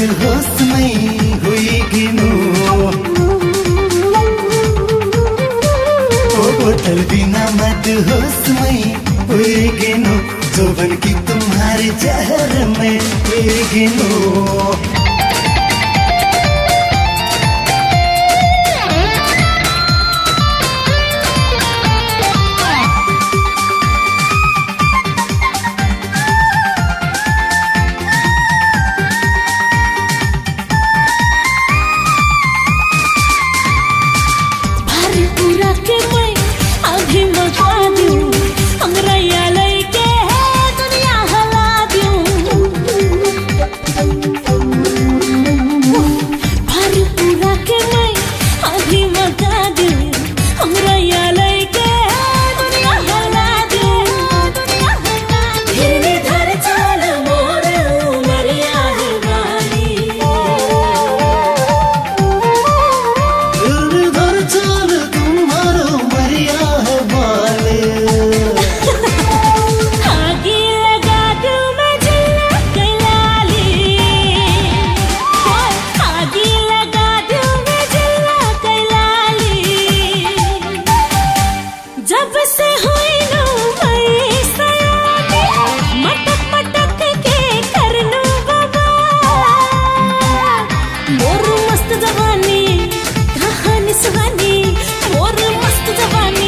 मत होश में हुई गिनो। बोतल बिना मत होश में हुई गिनो। जोबन की तुम्हारे जहर में हुई गिनो। never.